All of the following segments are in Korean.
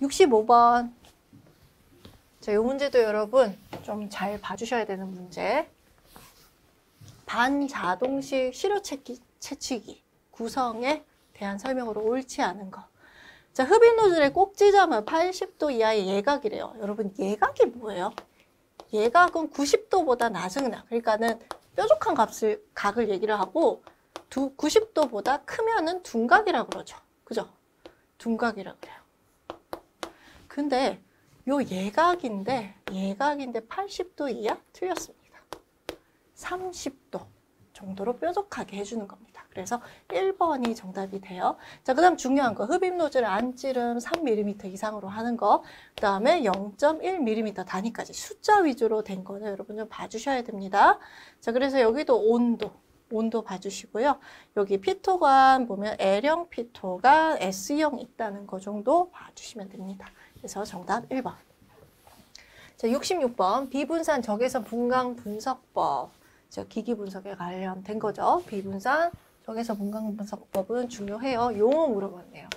65번. 자, 이 문제도 여러분 좀 잘 봐주셔야 되는 문제. 반자동식 시료 채취기 구성에 대한 설명으로 옳지 않은 거. 자, 흡입 노즐의 꼭지점은 80도 이하의 예각이래요. 여러분, 예각이 뭐예요? 예각은 90도보다 낮은 각. 그러니까는 뾰족한 값을, 각을 얘기를 하고 두, 90도보다 크면은 둔각이라고 그러죠. 그죠? 둔각이라고 그래요. 근데 요 예각인데 예각인데 80도 이하 틀렸습니다. 30도 정도로 뾰족하게 해주는 겁니다. 그래서 1번이 정답이 돼요. 자, 그 다음 중요한 거. 흡입 노즐 안찌름 3mm 이상으로 하는 거. 그 다음에 0.1mm 단위까지 숫자 위주로 된 거는 여러분 좀 봐주셔야 됩니다. 자, 그래서 여기도 온도. 온도 봐주시고요. 여기 피토관 보면 L형 피토가 S형 있다는 거 정도 봐주시면 됩니다. 그래서 정답 1번. 자, 66번 비분산 적외선 분광 분석법. 저 기기 분석에 관련된 거죠. 비분산 적외선 분광 분석법은 중요해요. 용어 물어봤네요.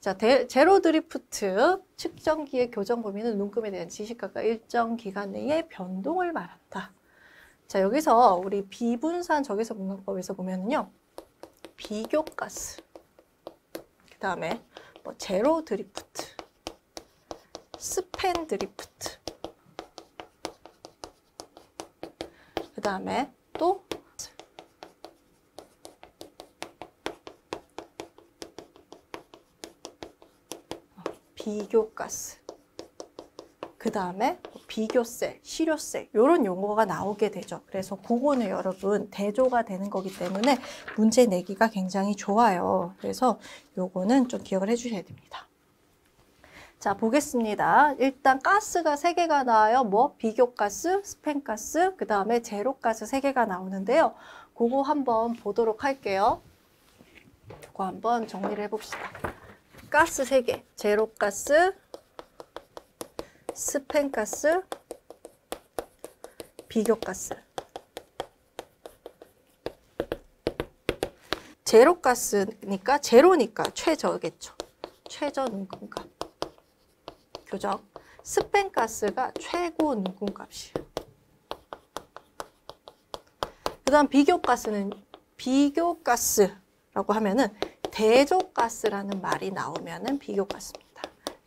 자, 데, 제로 드리프트 측정기의 교정 범위는 눈금에 대한 지식각과 일정 기간 내에 변동을 말한다. 자, 여기서 우리 비분산 적외선 분광법에서 보면은요. 비교가스. 그 다음에 뭐 제로 드리프트. 스팬 드리프트. 그 다음에 또 비교가스. 그 다음에 비교셀, 시료셀 이런 용어가 나오게 되죠. 그래서 그거는 여러분 대조가 되는 거기 때문에 문제 내기가 굉장히 좋아요. 그래서 요거는 좀 기억을 해주셔야 됩니다. 자 보겠습니다. 일단 가스가 세개가 나와요. 뭐 비교가스, 스팸가스, 그 다음에 제로가스 세개가 나오는데요. 그거 한번 보도록 할게요. 그거 한번 정리를 해봅시다. 가스 세개 제로가스, 스팸가스, 비교가스. 제로가스니까 제로니까 최저겠죠. 최저 눈금값. 교정. 스팸가스가 최고 눈금값이에요. 그 다음 비교가스는 비교가스라고 하면은 대조가스라는 말이 나오면은 비교가스입니다.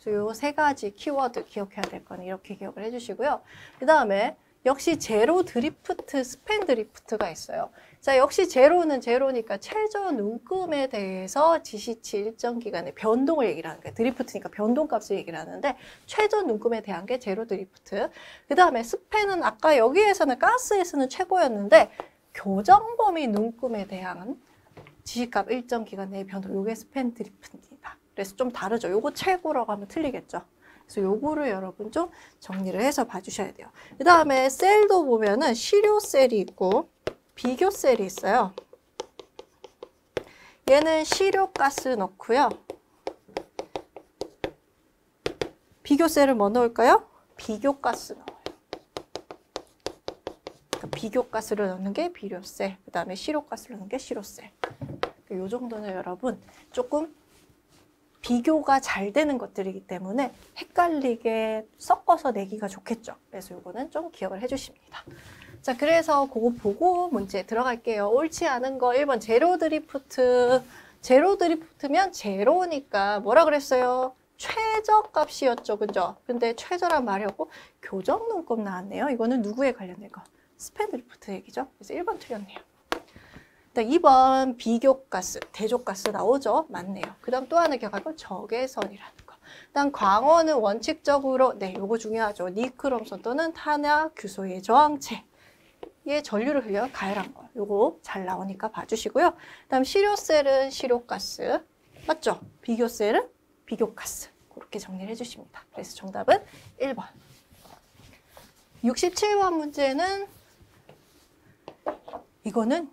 요 세 가지 키워드 기억해야 될 거는 이렇게 기억을 해주시고요. 그 다음에 역시 zero drift, span drift가 있어요. 자, 역시 제로는 제로니까 최저 눈금에 대해서 지시치 일정 기간의 변동을 얘기를 하는 거예요. drift니까 변동값을 얘기를 하는데 최저 눈금에 대한 게 zero drift. 그 다음에 span은 아까 여기에서는 가스에서는 최고였는데 교정 범위 눈금에 대한 지시값 일정 기간 내의 변동. 요게 스팬 드리프트입니다. 그래서 좀 다르죠. 요거 최고라고 하면 틀리겠죠. 그래서 요거를 여러분 좀 정리를 해서 봐주셔야 돼요. 그 다음에 셀도 보면은 시료 셀이 있고 비교 셀이 있어요. 얘는 시료 가스 넣고요. 비교 셀을 뭐 넣을까요? 비교 가스 넣어요. 그러니까 비교 가스를 넣는 게 비료 셀, 그 다음에 시료 가스를 넣는 게 시료 셀. 요 정도는 여러분 조금 비교가 잘 되는 것들이기 때문에 헷갈리게 섞어서 내기가 좋겠죠. 그래서 이거는 좀 기억을 해주십니다. 자, 그래서 그거 보고 문제 들어갈게요. 옳지 않은 거 1번 제로 드리프트. 제로 드리프트면 제로니까 뭐라 그랬어요? 최저값이었죠. 그죠? 근데 최저란 말이었고 교정 눈금 나왔네요. 이거는 누구에 관련된 거? 스팬 드리프트 얘기죠. 그래서 1번 틀렸네요. 2번 비교가스, 대조가스 나오죠? 맞네요. 그 다음 또 하나 기억할 건 적외선이라는 거. 일단 광원은 원칙적으로 네, 요거 중요하죠. 니크롬선 또는 탄약 규소의 저항체. 의 전류를 흘려 가열한 거. 요거 잘 나오니까 봐주시고요. 그 다음 시료셀은 시료가스. 맞죠? 비교셀은 비교가스. 그렇게 정리를 해주십니다. 그래서 정답은 1번. 67번 문제는 이거는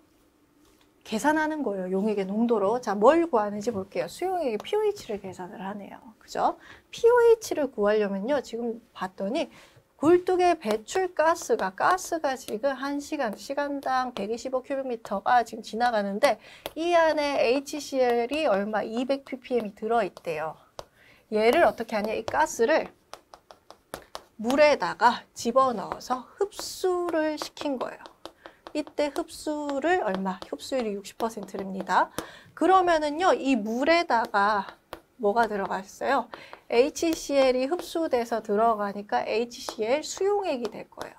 계산하는 거예요. 용액의 농도로. 자, 뭘 구하는지 볼게요. 수용액의 pH를 계산을 하네요. 그죠? pH를 구하려면요. 지금 봤더니 굴뚝의 배출 가스가 가스가 지금 1시간, 시간당 125큐빅미터가 지금 지나가는데 이 안에 HCl이 얼마 200ppm이 들어 있대요. 얘를 어떻게 하냐? 이 가스를 물에다가 집어넣어서 흡수를 시킨 거예요. 이때 흡수를 얼마? 흡수율이 60%입니다. 그러면은요, 이 물에다가 뭐가 들어갔어요? HCl이 흡수돼서 들어가니까 HCl 수용액이 될 거예요.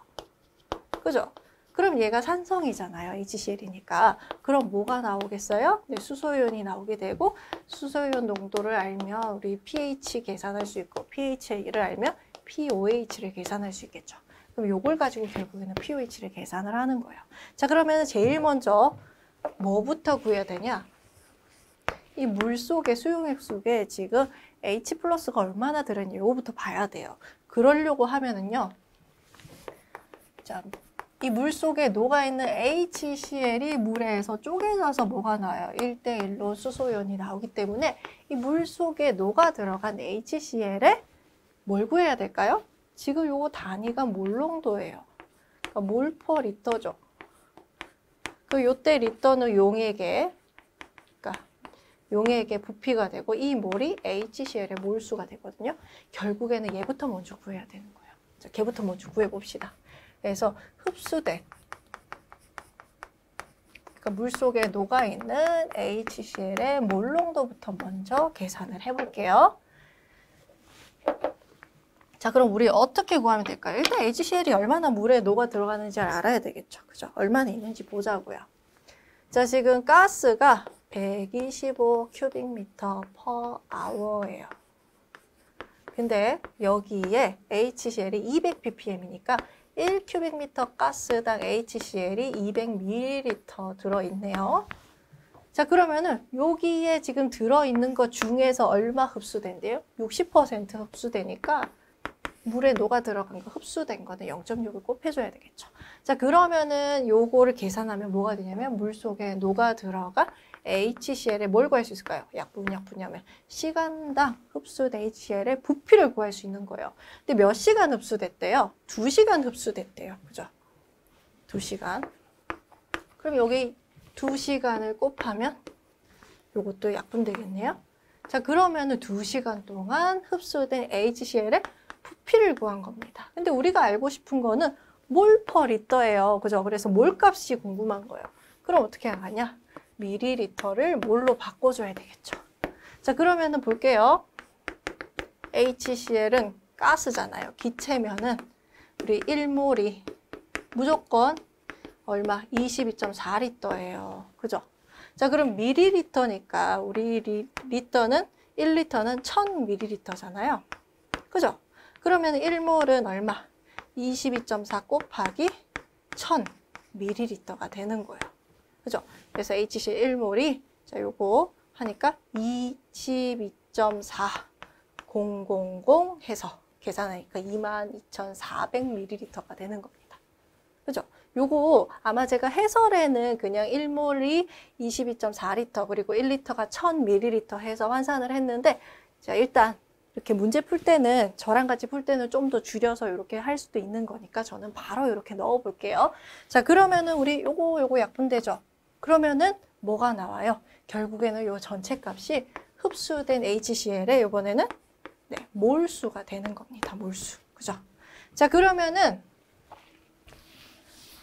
그죠? 그럼 얘가 산성이잖아요. HCl이니까. 그럼 뭐가 나오겠어요? 네, 수소이온이 나오게 되고 수소이온 농도를 알면 우리 pH 계산할 수 있고 pH를 알면 pOH를 계산할 수 있겠죠. 그럼 요걸 가지고 결국에는 pOH를 계산을 하는 거예요. 자, 그러면 제일 먼저 뭐부터 구해야 되냐? 이 물 속에 수용액 속에 지금 H 플러스가 얼마나 들었냐 이거부터 봐야 돼요. 그러려고 하면은요. 자, 이 물 속에 녹아있는 HCl이 물에서 쪼개져서 뭐가 나와요? 1대1로 수소연이 나오기 때문에 이 물 속에 녹아 들어간 HCl에 뭘 구해야 될까요? 지금 요거 단위가 몰농도예요. 그러니까 몰퍼 리터죠. 그 요때 리터는 용액에 그러니까 용액의 부피가 되고 이 몰이 HCl의 몰수가 되거든요. 결국에는 얘부터 먼저 구해야 되는 거예요. 자, 걔부터 먼저 구해봅시다. 그래서 흡수된 그러니까 물 속에 녹아있는 HCl의 몰농도부터 먼저 계산을 해볼게요. 자, 그럼 우리 어떻게 구하면 될까요? 일단 HCl이 얼마나 물에 녹아 들어가는지 알아야 되겠죠. 그죠? 얼마나 있는지 보자고요. 자, 지금 가스가 125 큐빅미터 퍼 아워예요. 근데 여기에 HCl이 200 ppm이니까 1 큐빅미터 가스당 HCl이 200ml 들어있네요. 자 그러면은 여기에 지금 들어있는 것 중에서 얼마 흡수된대요? 60% 흡수되니까 물에 녹아 들어간 거 흡수된 거는 0.6을 곱해줘야 되겠죠. 자 그러면은 요거를 계산하면 뭐가 되냐면 물 속에 녹아 들어간 HCl에 뭘 구할 수 있을까요? 약분 약분하면 시간당 흡수된 HCl의 부피를 구할 수 있는 거예요. 근데 몇 시간 흡수됐대요? 2시간 흡수됐대요. 그죠? 2시간. 그럼 여기 2시간을 곱하면 요것도 약분 되겠네요. 자 그러면은 2시간 동안 흡수된 HCl의 부피를 구한 겁니다. 근데 우리가 알고 싶은 거는 몰 퍼 리터예요. 그죠? 그래서 몰 값이 궁금한 거예요. 그럼 어떻게 하냐? 미리리터를 몰로 바꿔줘야 되겠죠. 자, 그러면은 볼게요. HCl은 가스잖아요. 기체면은 우리 1몰이 무조건 얼마? 22.4리터예요. 그죠? 자, 그럼 미리리터니까 우리 리, 리터는 1리터는 1000ml잖아요. 그죠? 그러면 1몰은 얼마? 22.4 곱하기 1000ml가 되는 거예요. 그죠? 그래서 HCl 1몰이 자 요거 하니까 22.4000 해서 계산하니까 22,400ml가 되는 겁니다. 그죠? 요거 아마 제가 해설에는 그냥 1몰이 22.4리터 그리고 1리터가 1000ml 해서 환산을 했는데 자 일단 이렇게 문제 풀 때는 저랑 같이 풀 때는 좀 더 줄여서 이렇게 할 수도 있는 거니까 저는 바로 이렇게 넣어 볼게요. 자, 그러면은 우리 요거 요거 약분되죠. 그러면은 뭐가 나와요? 결국에는 요 전체 값이 흡수된 HCl에 이번에는 네, 몰수가 되는 겁니다. 몰수. 그죠? 자, 그러면은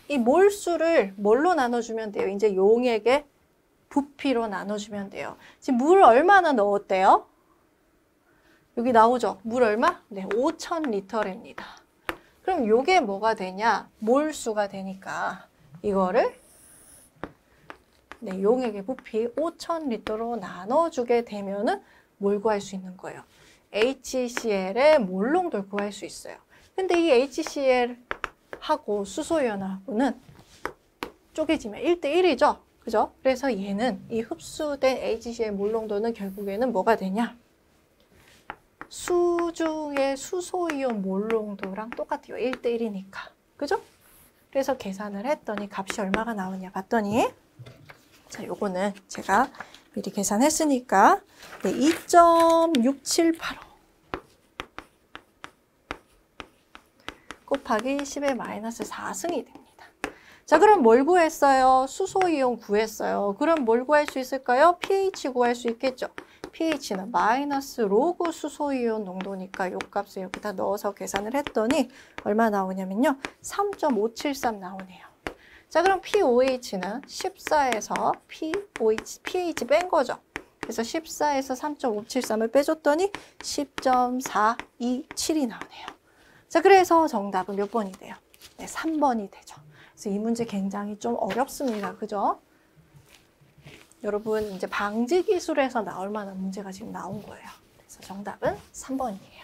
이 몰수를 뭘로 나눠주면 돼요? 이제 용액의 부피로 나눠주면 돼요. 지금 물 얼마나 넣었대요? 여기 나오죠? 물 얼마? 네, 5,000리터랍니다. 그럼 요게 뭐가 되냐? 몰수가 되니까 이거를 네, 용액의 부피 5,000리터로 나눠주게 되면은 뭘 구할 수 있는 거예요? HCl의 몰농도를 구할 수 있어요. 근데 이 HCl하고 수소연하고는 쪼개지면 1대1이죠? 그죠? 그래서 얘는 이 흡수된 HCl 몰농도는 결국에는 뭐가 되냐? 수중의 수소이온 몰 농도랑 똑같아요. 1대1이니까. 그죠? 그래서 계산을 했더니 값이 얼마가 나오냐 봤더니 자, 요거는 제가 미리 계산했으니까 네, 2.6785 곱하기 10의 마이너스 4승이 됩니다. 자, 그럼 뭘 구했어요? 수소이온 구했어요. 그럼 뭘 구할 수 있을까요? pH 구할 수 있겠죠. pH는 마이너스 로그 수소이온 농도니까 요 값을 여기다 넣어서 계산을 했더니 얼마 나오냐면요. 3.573 나오네요. 자, 그럼 pOH는 14에서 pOH, pH 뺀 거죠. 그래서 14에서 3.573을 빼줬더니 10.427이 나오네요. 자, 그래서 정답은 몇 번이 돼요? 네, 3번이 되죠. 그래서 이 문제 굉장히 좀 어렵습니다. 그죠? 여러분 이제 방지 기술에서 나올 만한 문제가 지금 나온 거예요. 그래서 정답은 3번이에요.